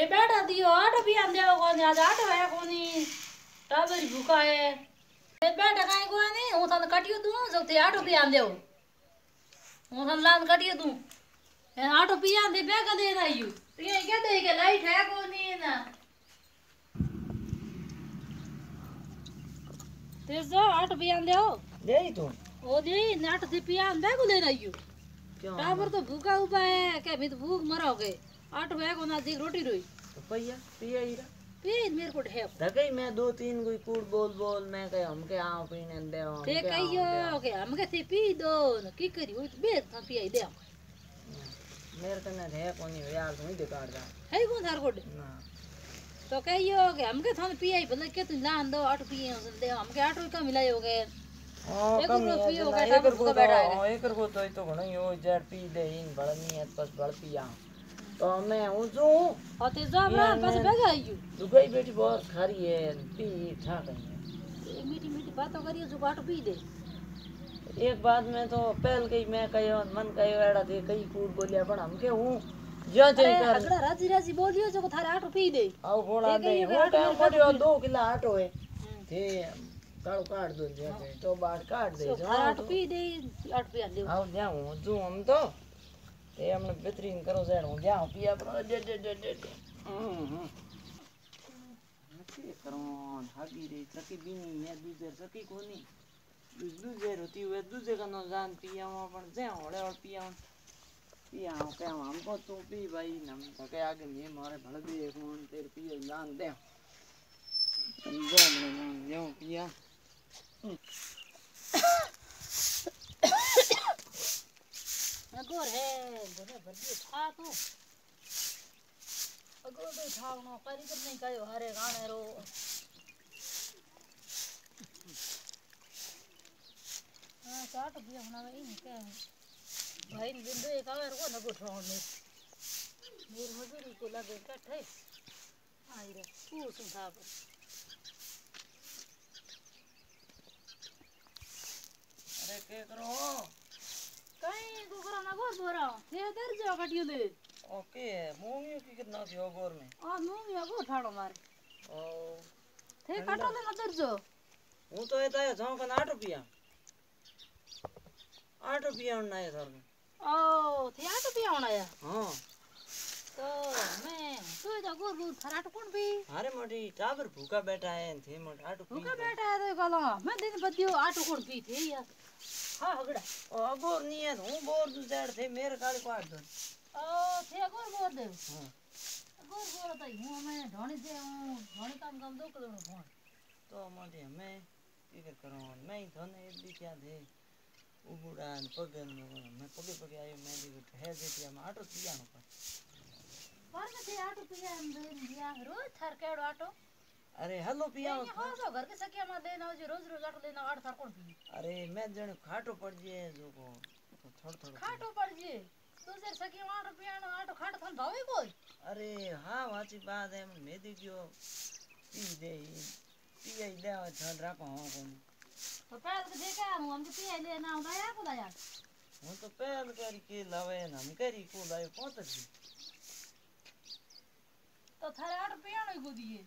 थे बैठा दियो आटो भी आंदे हो कोनी आज आटो है कोनी। टाबर भूखा है। थे बैठा काई कोनी हूँ थाने कटियो दूँ जो थे आटो भी आंदे हो हूँ थाने लान कटियो दूँ ए आटो भी आंदे बेग दे ना यू तो ये क्या दे के लाइट है कोनी ना। ते जो आटो भी आंदे हो दे ही तू। ओ दे नाट दे पिया आंदे को ले यू क्यों टाबर तो भूखा उबा है के भी तो भूख मरोगे। आटो है को ना दी रोटी रोई। तो भैया पिया ही रहा। फिर मेरे को ढेप धकई मैं दो तीन कोई कूड़ बोल बोल मैं कहे हमके आओ पीने दे आओ ते कहियो के हम के थे पी दो न की करी हो बे था पिया दे हम मेरे कने है कोनी यार तू ही दिखा दा। है कौन थार कोड ना। तो कहियो के हम के थाने पिया भले के तू लान दो आटो पिए दे हम के आटो का मिलायो के ओ एक कम रुपया है पियो के को बैठा है। तो एक रुपया तो तो घणो यो जड़ पी दे इन बड़ नहीं है बस बड़ पिया। तो मैं हूँ जो और ते जा ना पास बेगा आयु दुगई बेटी बहुत खारी है पी ठा कहीं मीठी मीठी बातों करियो जो आटो पी दे एक बात में तो पहल गई मैं कहो मन कहो एड़ा थे कई कूड़ बोलिया पण हमके हूँ जो चाहिए अरे कर अगला राज़ी राज़ी बोलियो जो थारे आटो पी दे आओ घोड़ा एक दे ही वो आटो टाइम में पड़ियो दो किला आटो है हम्म। थे काड़ो काट दो जे तो बाट काट दे तो जो थारे आटो पी दे आटो पिया दे आओ जाऊँ जो हम तो ते हमने बेहतरीन करो सेड हूँ जाऊँ पिया पर जे जे जे जे हम्म नके करो हागी रे सकी बीनी है दूसरे सकी कोनी दूसरे होती हुए दूसरे का नो जान पिया हूँ पण जे होड़े और पिया हूँ पिया हूँ पे हमको तू पी भाई नम तो के आगे नहीं मारे भड़ दे अगोर है गोरे बड़ी था तू। अगोर दे था नो करी कर नहीं कयो, हरे गाने रो। हाँ, चाट भी होना में इन के भाई दिन दो एक आवर को न गुठो में। मेर मजूरी को लगे कठे। आई रे, तू सुन पर अरे के करो कहीं गुगरा ना गोर बोरा। ये इधर जाओ कटियो ले ओके मूँगी की कितना थी गोर में? आ मूँगी आ गोर ठाड़ो मार। ओ थे कटो तो मदर जो। हूँ तो एता तो है जाऊँ का 8 रुपया। 8 रुपया होना है सर। ओ थे 8 रुपया होना है। हाँ तो मैं तू तो गोर गोर फराट कौन भी? अरे मोटी टावर भूखा बैठा है थे मोटा आटो भूखा बैठा है तो कलो मैं दिन बदियो आटो कौन पी थे यार। हाँ नहीं है हूँ बोर दू साइड थे मेरे काले काट दो। ओ थे गोर गोर दे। हाँ। गोर गोर तो हूँ मैं ढोनी दे हूँ ढोनी काम काम दो करो फ़ोन तो मोटी हमें फ़िक्र करो मैं ही एक भी क्या थे उबुड़ान पगन मैं पगे पगे आयो मैं भी है देखिए हम आटो पिया नो पर पर में थे आटो पी हम दे दिया रोज थर केड़ो आटो? अरे हेलो पिया ने कौन सा घर के सके हमारे देना जो रोज रोज आटो देना आठ थार कौन पी अरे मैं जण खाटो पड़ जे जो को तो थोड़ थोड़ खाटो पड़ जे तू तो से सके आठ पिया आटो खाट थन भावे कोई? अरे हाँ वाची बात है मैं दे गयो पी दे पी आई ले आ थान राखो हाँ, हो को तो पहल के देखा हम हम तो पी ले ना आ या को लाया हूँ तो पहल कर के लावे ना हम करी को लाए पोत जी तो थारे आठ पिया को दिए।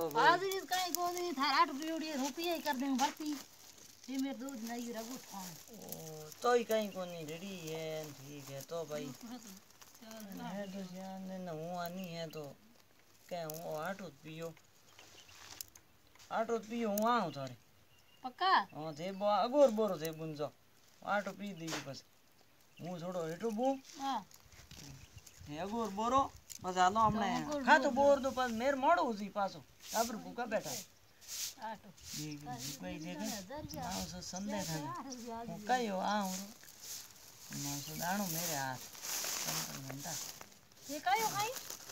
आज इसका एक और ये थारा टुकड़ी उड़ी रुपये कर देंगे भर्ती ये मेरे दूध नहीं रगो ठाऊं। तो ही कहीं को नहीं रेडी है ठीक है तो भाई। हाँ, तो हाँ, तो हाँ, तो है तो जान ने नहू आनी है तो कहूँ और आठ उत पियो आठ उत पियो हुआ हूँ थारे। पक्का? हाँ थे बो अगोर बोरो थे बुंजो आठ पी दी बस। हूँ थोड़ो हेटो बू। हाँ। हे अगोर बोरो। પછી હાલો હમણાં ખાતું બોરનું પાછું મેર મોડું છે પાછું. આપણે ભૂકા બેઠા.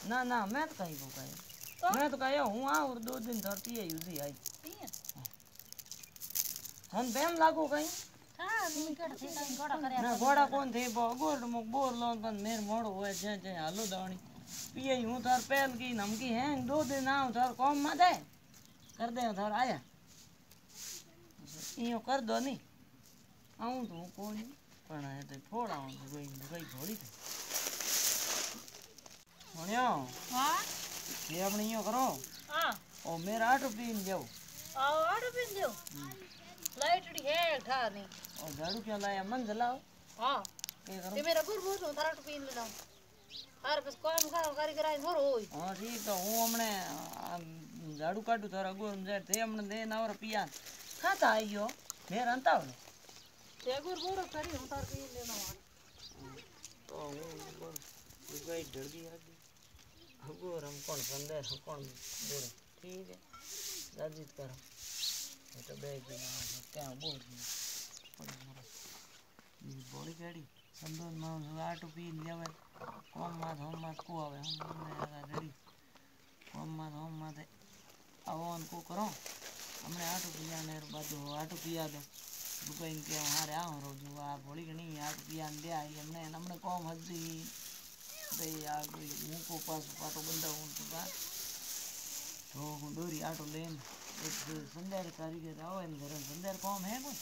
ના ના મેં તો કહ્યું કહ્યું મેં તો કહ્યું હું આવું દો દિન ધરતી યુઝી આવી મને બેમ લાગુ કઈ? ઘોડા કોણ થઈ બોર લોન પણ મેર મોડું હોય જ્યાં જ્યાં હાલો દાણી पिए हूँ थोर पहल की नमकी है दो दिन आऊँ थोर कौम मत है कर दे थोर आया। यो कर दो नहीं आऊँ तो कौन पर तो थोड़ा आऊँ तो कोई कोई थोड़ी थी सुनियो हाँ। ये अपने यो करो? हाँ। ओ मेरा आठ पीन जाओ। आओ आठ पीन जाओ। लाइट डी है ठा नहीं ओ झाड़ू क्या लाया? मन जलाओ हाँ। ये करो। ये मेरा गुरबूज हूँ थारा टपीन लगाओ હાર બસ કોમ કામ કરી કરાય થોરો હોય. હા ઠીક તો હું હમણે આ ઝાડુ કાઢું તારા ગોરમ જાય તે હમણે દે નવર પિયા ખાતા આવી ગયો મેર અંતાવડે તે ગુર બોરો કરી હું તાર પીન લેના તો હું ગઈ ઢળગી હતી ગોરમ કોણ પંદર કોણ બોર ઠીક છે દાદી કરો. તો બે ક્યાં બોર બીજી બોડી કાઢી સંદોનમાં આટું પીને લેવે કોમમાં હોમમાં કો આવે. હમ રેડી. કોમમાં હોમમાં આવો કો કરો. હમણે આટું પીયા ને બાજુ આટું પીયા દો દુકાઈને કે હારે આવો રોજુ આ ભોળી ઘણી આટું પીયા ને દે આવી હમણે હમણે કોમ હજી ભાઈ આ મૂકો પાછું પાટો બંધાવું તો બા તો હું દોરી આટો લઈને એક સંધ્યારે કારીગર આવે ને ઘરે. સંધ્યારે કોમ હે કોઈ?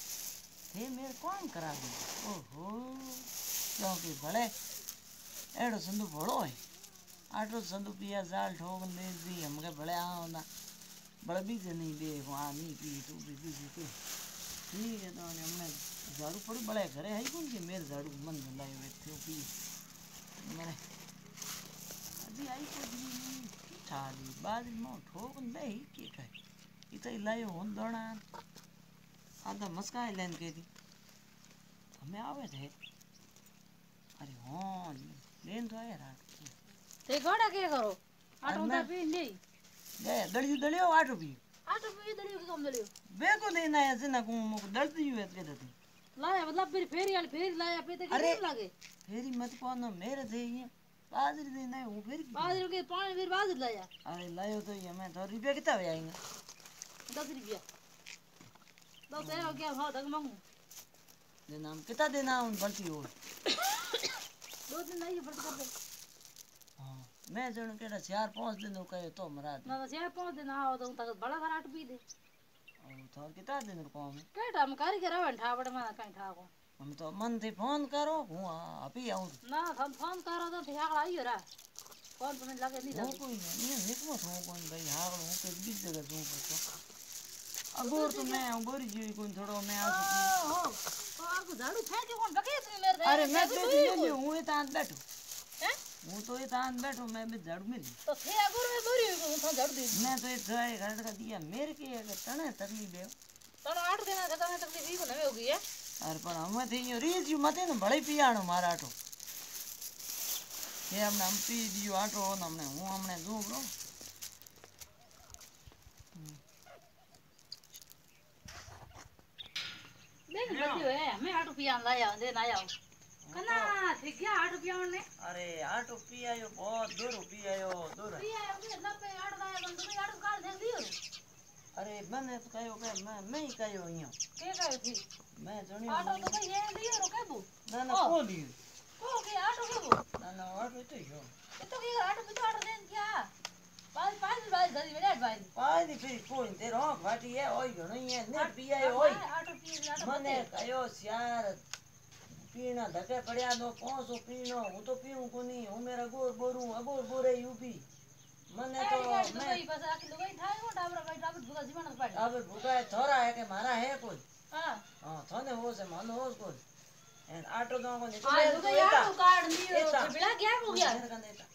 હે મેર કોમ કરાવ્યું ઓહો. क्योंकि भले अड़ो संदू भोड़ो है, आटो संदू पिया जाल ठोक दे दी, हमके भले आ बड़े भी नहीं दे, वहाँ नहीं पी तू भी पी पी ठीक है तो हमने झाड़ू पड़ू बड़े करे है कौन के मेरे झाड़ू मन धंधा हुए थे पी। मेरे अभी आई तो भी ठाली बाद में ठोक दे ही के कहे इतना लायो होन दौड़ा आधा मस्का है लेन के दी। हमें आवे थे। होन लेन तो है रात ते गोड़ा के करो आठ रुपया भी नहीं ले दड़ी दड़ियो आठ रुपये आठ रुपये दड़ियो के कम दड़ियो बे को देना है जिना को मुक दर्द ही है के देते लाया मतलब फिर फेरी वाली फेरी लाया पे तो अरे लगे फेरी मत पानो मेरे दे ये बाजरी दे ना वो फेरी बाजरी के पानी फिर बाजरी लाया अरे लायो तो ये मैं तो रुपया कितना हो जाएगा दस रुपया दो तेरा क्या भाव तक मांगू देना कितना देना उन बल्टी और दो दिन नहीं फट कर दे। हाँ। मैं जण केड़ा चार पाँच दिन कहे तो मरा दे ना तो चार पाँच दिन आओ तो तक बड़ा फराट पी दे। तो और थोर कितना दिन रुको हम केटा हम कर के रहन ठाबड़ में कहीं ठाको हम तो मन थी फ़ोन करो हूँ अभी आऊँ। ना तो हम फ़ोन करो तो ध्यान आई रा। फ़ोन तुम्हें लगे नहीं कोई नहीं निकमो थो कोई भाई हाँ हूँ तो बीच जगह हूँ पर અગોર તો મેં અગોરી જેવી કોઈ થોડો મેં આ ઓહો તો આખું ઝાડુ ફેંકે કોણ બકે તું મેરે અરે મેં તો જોયું હું એ તાંત બેઠો હે હું તો એ તાંત બેઠો મેં બી ઝાડુ મિલી તો થે આગળ મે બોરી હું તો ઝાડુ દે मैं तो एक गाय घर का दिया मेरे के अगर तने तकलीफ है તને આઠ દિન કે તને તકલીફ ઈ નવે હોગી હે अरे पर हमें थी यो रीज यू मते न बड़े पियाणो मारा आटो ये हमने हम पी दियो आटो न हमने हूँ हमने दू ब्रो हमें आठ रुपया लाया दे लाया कना ठीक है आठ रुपया ने अरे आठ रुपया यो बहुत दो रुपया यो दो रुपया यो ना पे आठ लाया बंद में आठ काल दे दियो अरे मैंने तो कहो के मैं मैं ही कहो यो के कहो थी मैं जणी आठ तो भाई ये दियो रुके बु ना ना को दियो को के आठ रुके बु ना ना आठ तो यो तो के आठ तो आठ दे क्या પાંચ પાંચ બાજ ઘરી બેડા બાજ પાંચ ફરી કોઈ તે રો ફાટી એ ઓય ઘણો એ ને પીયા ઓય મને કયો શ્યાર પીણા ધકે પડ્યા નો પોસો પીણો હું તો પીઉં કોની હું મેરા ગોર બોરું અગોર બોરે યુપી મને તો મેં બસ આખી દુગઈ થાય ઓ ડાબરા ભાઈ ડાબર ભૂગા જીવણ પાડ ડાબર ભૂગા થોરા હે કે મારા હે કોઈ હા હા થોને હો છે માનો હો કોઈ એન આટો દો કો નીકળે આ દુગઈ આટો કાર્ડ નીયો બિલા ગયા હો ગયા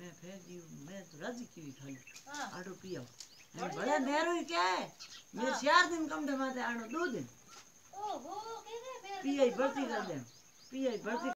मैं फेर दी मैं तो राज़ी की भी खाई आटो पिया। बड़े नेहरू ही क्या है? मेरे चार दिन कम धमाते आटो दो दिन। पिया ही बढ़ती कर दे पिया ही